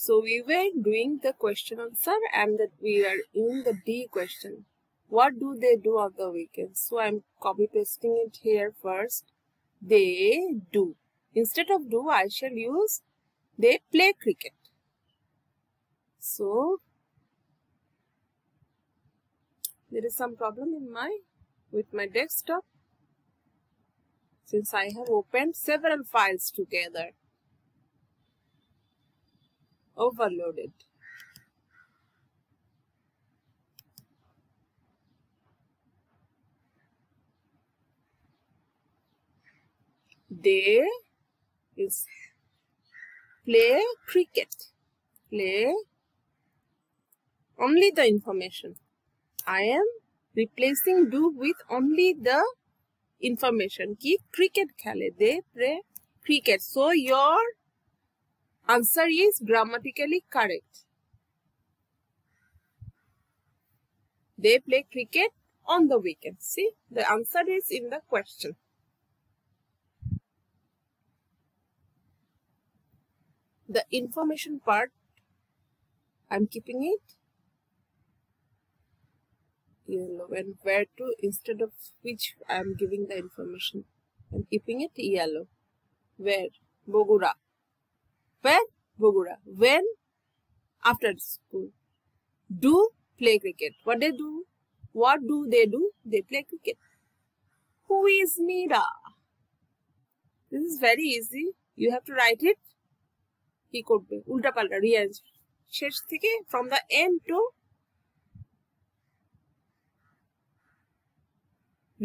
So we were doing the question answer and that we are in the D question. What do they do on the weekends? So I'm copy pasting it here first. They do. Instead of do, I shall use they play cricket. So there is some problem in my with my desktop since I have opened several files together. Overloaded. They is play cricket. Play only the information. I am replacing do with only the information. Ki cricket khale. They play cricket. So your answer is grammatically correct. They play cricket on the weekend. See, the answer is in the question. The information part, I'm keeping it yellow and where to instead of which I am giving the information. I'm keeping it yellow. Where? Bogura. Where? Bogura. When? After school. Do play cricket. What they do? What do they do? They play cricket. Who is Mira? This is very easy. You have to write it. কি করবে উল্টা পাল্টা রিয়াজ শেষ থেকে from the end to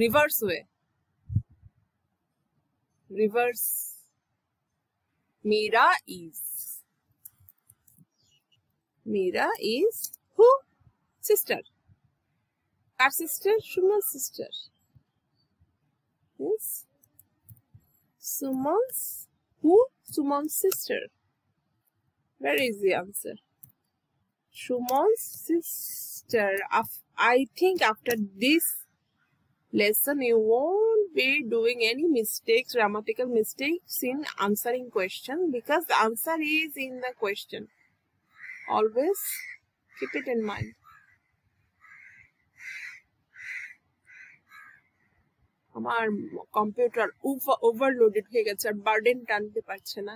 reverse way reverse Mira is. Mira is who? Sister. Our sister Suman's sister. Yes. Suman's who? Suman's sister. Where is the answer? Suman's sister. I think after this lesson you won't be doing any mistakes grammatical mistakes in answering question because the answer is in the question always keep it in mind আমার computer overloaded হয়ে গেছে আর burden টানতে পারছে না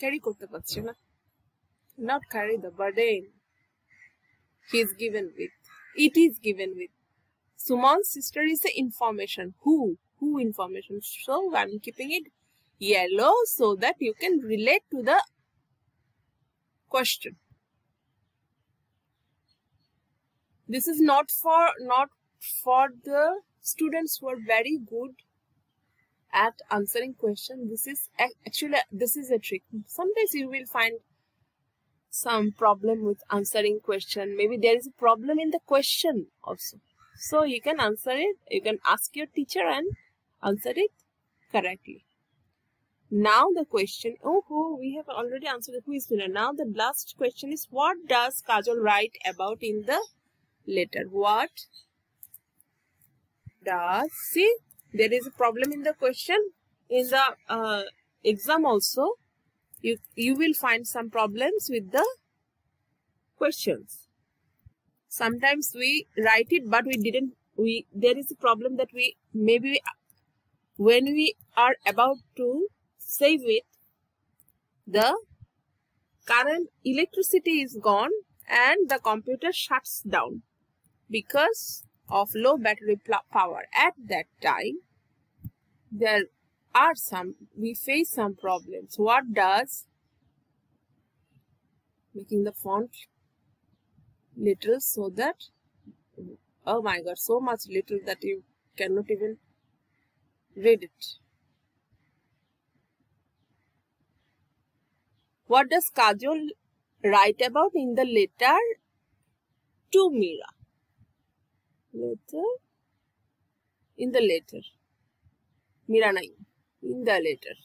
carry করতে পারছে না not carry the burden he is given with it is given with Suman's sister is the information. Who? Who information? So I'm keeping it yellow so that you can relate to the question. This is not for not for the students who are very good at answering question. This is actually this is a trick. Sometimes you will find some problem with answering question. Maybe there is a problem in the question also. So you can answer it, you can ask your teacher and answer it correctly. Now the question, oh, oh we have already answered the quiz winner. Now the last question is what does Kajol write about in the letter? What does, see there is a problem in the question in the uh, exam also you you will find some problems with the questions sometimes we write it but we didn't we there is a problem that we maybe when we are about to save it the current electricity is gone and the computer shuts down because of low battery power. At that time there are some we face some problems. What does making the font little so that oh my god so much little that you cannot even read it what does Kajol write about in the letter to Mira letter in the letter Mira nahi in the letter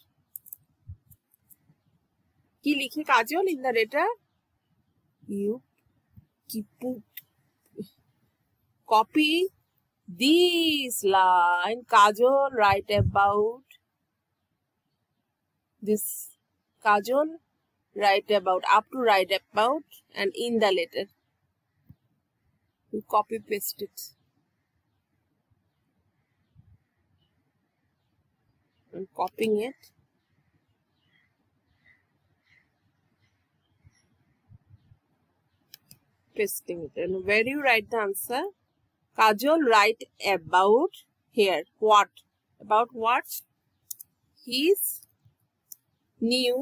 কি লিখে কাজল in the letter you put copy this line Kajol write about this Kajol write about, up to write about and in the letter. You copy paste it. I'm copying it. Pasting it. And where do you write the answer? Kajol write about here. What? About what? His new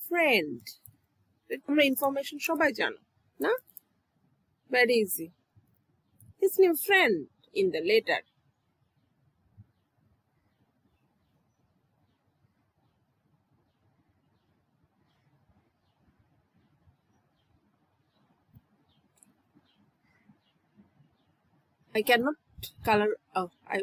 friend. তোমরা information সবাই জানো না very easy his new friend in the letter I cannot color. Oh, I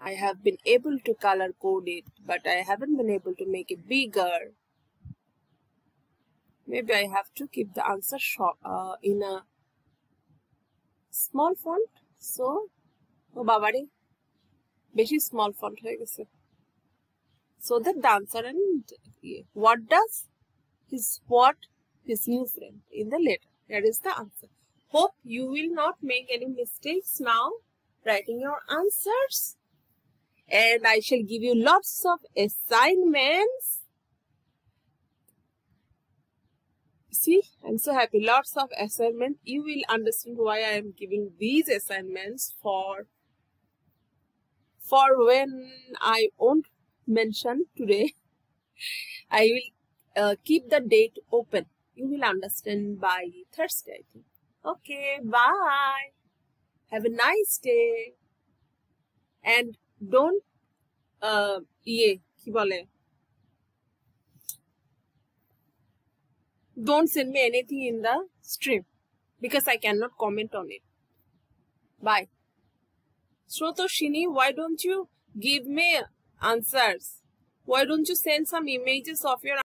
I have been able to color code it, but I haven't been able to make it bigger. Maybe I have to keep the answer short, uh, in a small font. So, ও বাবারে বেশি small font হয়ে গেছে so that the answer and what does his what his new friend in the letter that is the answer hope you will not make any mistakes now writing your answers and I shall give you lots of assignments. See, I'm so happy. Lots of assignments. You will understand why I am giving these assignments for for when I won't mention today. I will uh, keep the date open. You will understand by Thursday. Okay, bye. Have a nice day. And don't uh, ইয়ে কি বলে don't send me anything in the stream because I cannot comment on it. Bye. Shrotoshini, why don't you give me answers? Why don't you send some images of your